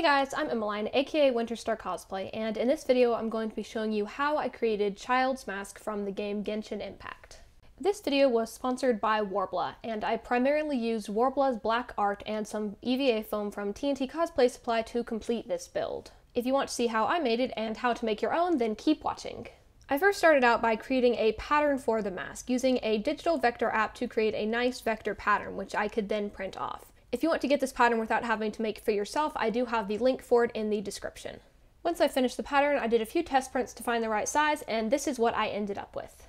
Hey guys, I'm Emmeline, aka Winterstar Cosplay, and in this video I'm going to be showing you how I created Childe's Mask from the game Genshin Impact. This video was sponsored by Worbla, and I primarily used Worbla's black art and some EVA foam from TNT Cosplay Supply to complete this build. If you want to see how I made it and how to make your own, then keep watching. I first started out by creating a pattern for the mask, using a digital vector app to create a nice vector pattern, which I could then print off. If you want to get this pattern without having to make it for yourself, I do have the link for it in the description. Once I finished the pattern, I did a few test prints to find the right size, and this is what I ended up with.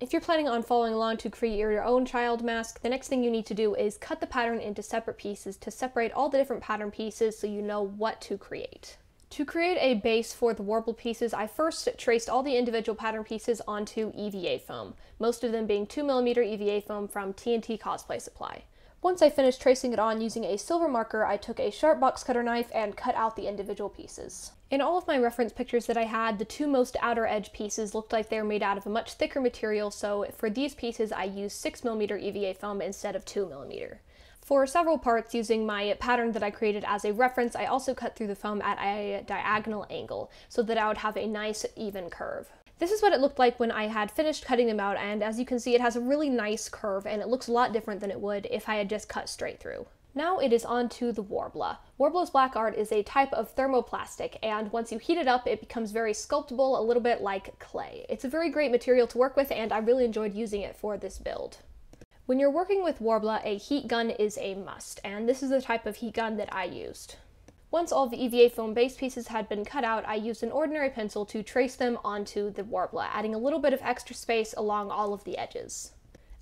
If you're planning on following along to create your own Childe mask, the next thing you need to do is cut the pattern into separate pieces to separate all the different pattern pieces so you know what to create. To create a base for the Worbla pieces, I first traced all the individual pattern pieces onto EVA foam, most of them being 2mm EVA foam from TNT Cosplay Supply. Once I finished tracing it on using a silver marker, I took a sharp box cutter knife and cut out the individual pieces. In all of my reference pictures that I had, the two most outer edge pieces looked like they were made out of a much thicker material, so for these pieces I used 6mm EVA foam instead of 2mm. For several parts using my pattern that I created as a reference, I also cut through the foam at a diagonal angle so that I would have a nice even curve. This is what it looked like when I had finished cutting them out, and as you can see, it has a really nice curve, and it looks a lot different than it would if I had just cut straight through. Now it is on to the Worbla. Worbla's black art is a type of thermoplastic, and once you heat it up, it becomes very sculptable, a little bit like clay. It's a very great material to work with, and I really enjoyed using it for this build. When you're working with Worbla, a heat gun is a must, and this is the type of heat gun that I used. Once all the EVA foam base pieces had been cut out, I used an ordinary pencil to trace them onto the Worbla, adding a little bit of extra space along all of the edges.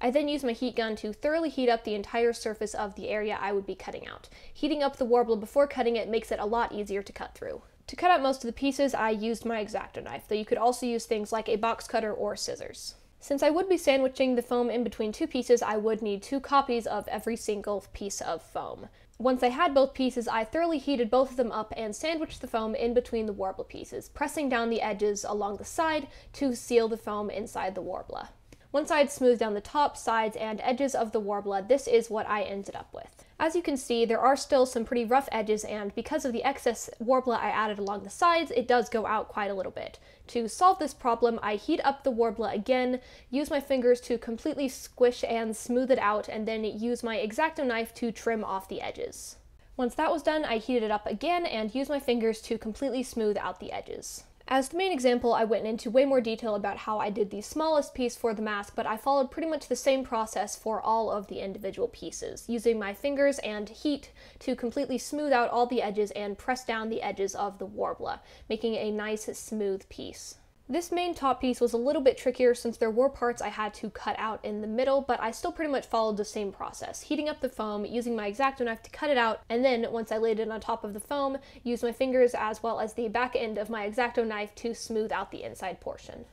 I then used my heat gun to thoroughly heat up the entire surface of the area I would be cutting out. Heating up the Worbla before cutting it makes it a lot easier to cut through. To cut out most of the pieces, I used my X-Acto knife, though you could also use things like a box cutter or scissors. Since I would be sandwiching the foam in between two pieces, I would need two copies of every single piece of foam. Once I had both pieces, I thoroughly heated both of them up and sandwiched the foam in between the Worbla pieces, pressing down the edges along the side to seal the foam inside the Worbla. Once I had smoothed down the top, sides, and edges of the Worbla, this is what I ended up with. As you can see, there are still some pretty rough edges, and because of the excess Worbla I added along the sides, it does go out quite a little bit. To solve this problem, I heat up the Worbla again, use my fingers to completely squish and smooth it out, and then use my X-Acto knife to trim off the edges. Once that was done, I heated it up again and used my fingers to completely smooth out the edges. As the main example, I went into way more detail about how I did the smallest piece for the mask, but I followed pretty much the same process for all of the individual pieces, using my fingers and heat to completely smooth out all the edges and press down the edges of the Worbla, making a nice smooth piece. This main top piece was a little bit trickier since there were parts I had to cut out in the middle, but I still pretty much followed the same process. Heating up the foam, using my X-Acto knife to cut it out, and then once I laid it on top of the foam, use my fingers as well as the back end of my X-Acto knife to smooth out the inside portion.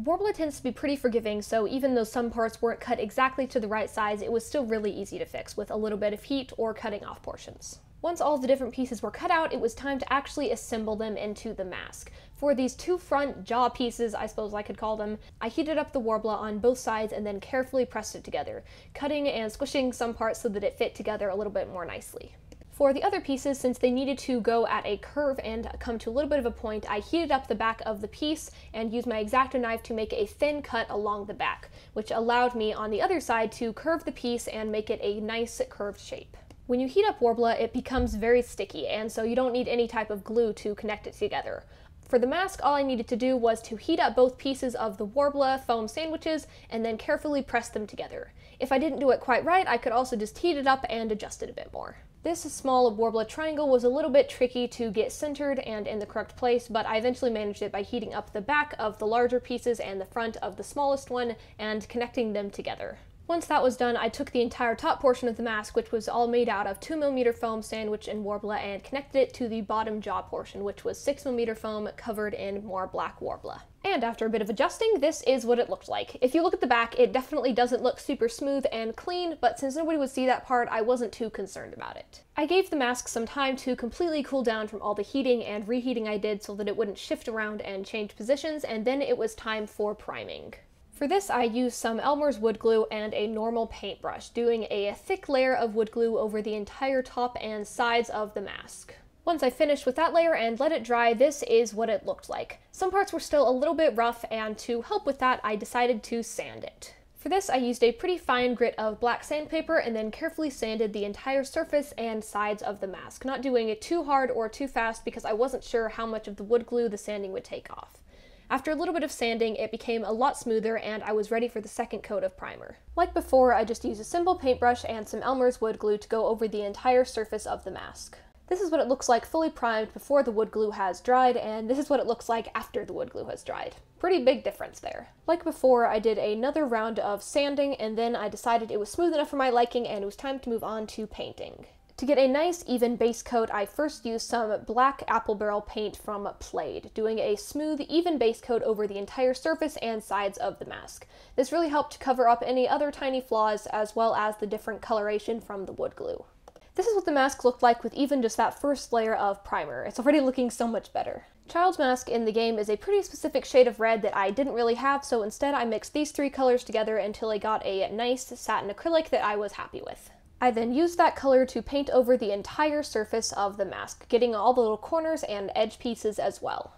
Worbla tends to be pretty forgiving, so even though some parts weren't cut exactly to the right size, it was still really easy to fix with a little bit of heat or cutting off portions. Once all the different pieces were cut out, it was time to actually assemble them into the mask. For these two front jaw pieces, I suppose I could call them, I heated up the Worbla on both sides and then carefully pressed it together, cutting and squishing some parts so that it fit together a little bit more nicely. For the other pieces, since they needed to go at a curve and come to a little bit of a point, I heated up the back of the piece and used my X-Acto knife to make a thin cut along the back, which allowed me on the other side to curve the piece and make it a nice curved shape. When you heat up Worbla, it becomes very sticky, and so you don't need any type of glue to connect it together. For the mask, all I needed to do was to heat up both pieces of the Worbla foam sandwiches and then carefully press them together. If I didn't do it quite right, I could also just heat it up and adjust it a bit more. This small Worbla triangle was a little bit tricky to get centered and in the correct place, but I eventually managed it by heating up the back of the larger pieces and the front of the smallest one and connecting them together. Once that was done, I took the entire top portion of the mask, which was all made out of 2mm foam sandwich and Worbla, and connected it to the bottom jaw portion, which was 6mm foam covered in more black Worbla. And after a bit of adjusting, this is what it looked like. If you look at the back, it definitely doesn't look super smooth and clean, but since nobody would see that part, I wasn't too concerned about it. I gave the mask some time to completely cool down from all the heating and reheating I did so that it wouldn't shift around and change positions, and then it was time for priming. For this, I used some Elmer's wood glue and a normal paintbrush, doing a thick layer of wood glue over the entire top and sides of the mask. Once I finished with that layer and let it dry, this is what it looked like. Some parts were still a little bit rough, and to help with that, I decided to sand it. For this, I used a pretty fine grit of black sandpaper and then carefully sanded the entire surface and sides of the mask, not doing it too hard or too fast because I wasn't sure how much of the wood glue the sanding would take off. After a little bit of sanding, it became a lot smoother and I was ready for the second coat of primer. Like before, I just used a simple paintbrush and some Elmer's wood glue to go over the entire surface of the mask. This is what it looks like fully primed before the wood glue has dried, and this is what it looks like after the wood glue has dried. Pretty big difference there. Like before, I did another round of sanding, and then I decided it was smooth enough for my liking and it was time to move on to painting. To get a nice even base coat, I first used some black apple barrel paint from Plaid, doing a smooth, even base coat over the entire surface and sides of the mask. This really helped to cover up any other tiny flaws as well as the different coloration from the wood glue. This is what the mask looked like with even just that first layer of primer. It's already looking so much better. Childe's Mask in the game is a pretty specific shade of red that I didn't really have, so instead I mixed these three colors together until I got a nice satin acrylic that I was happy with. I then used that color to paint over the entire surface of the mask, getting all the little corners and edge pieces as well.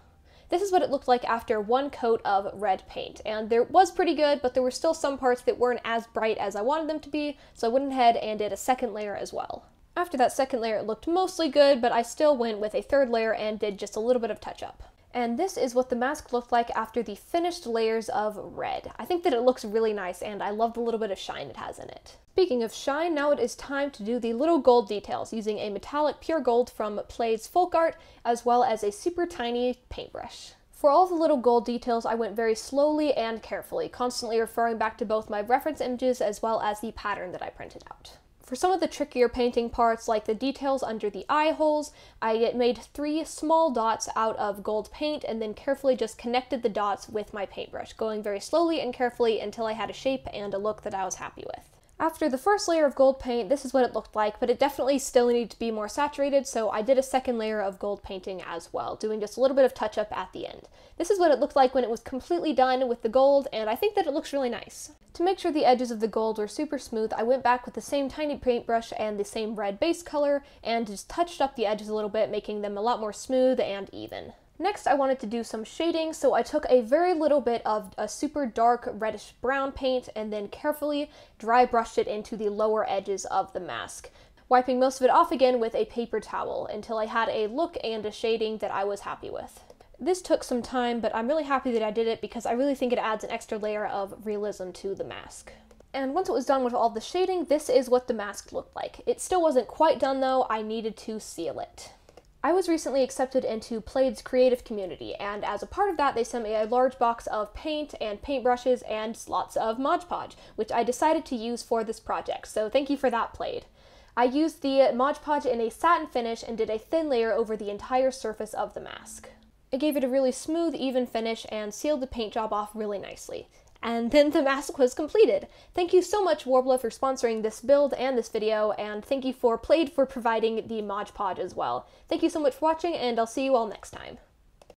This is what it looked like after one coat of red paint, and there was pretty good, but there were still some parts that weren't as bright as I wanted them to be, so I went ahead and did a second layer as well. After that second layer, it looked mostly good, but I still went with a third layer and did just a little bit of touch up. And this is what the mask looked like after the finished layers of red. I think that it looks really nice and I love the little bit of shine it has in it. Speaking of shine, now it is time to do the little gold details using a metallic pure gold from Plaid's Folk Art as well as a super tiny paintbrush. For all the little gold details, I went very slowly and carefully, constantly referring back to both my reference images as well as the pattern that I printed out. For some of the trickier painting parts, like the details under the eye holes, I made three small dots out of gold paint and then carefully just connected the dots with my paintbrush, going very slowly and carefully until I had a shape and a look that I was happy with. After the first layer of gold paint, this is what it looked like, but it definitely still needed to be more saturated, so I did a second layer of gold painting as well, doing just a little bit of touch up at the end. This is what it looked like when it was completely done with the gold, and I think that it looks really nice. To make sure the edges of the gold were super smooth, I went back with the same tiny paintbrush and the same red base color, and just touched up the edges a little bit, making them a lot more smooth and even. Next, I wanted to do some shading, so I took a very little bit of a super dark reddish brown paint and then carefully dry brushed it into the lower edges of the mask, wiping most of it off again with a paper towel until I had a look and a shading that I was happy with. This took some time, but I'm really happy that I did it because I really think it adds an extra layer of realism to the mask. And once it was done with all the shading, this is what the mask looked like. It still wasn't quite done though, I needed to seal it. I was recently accepted into Plaid's creative community, and as a part of that, they sent me a large box of paint and paintbrushes and lots of Mod Podge, which I decided to use for this project, so thank you for that, Plaid. I used the Mod Podge in a satin finish and did a thin layer over the entire surface of the mask. It gave it a really smooth, even finish and sealed the paint job off really nicely. And then the mask was completed. Thank you so much, Worbla, for sponsoring this build and this video, and thank you for Plaid for providing the Mod Podge as well. Thank you so much for watching, and I'll see you all next time.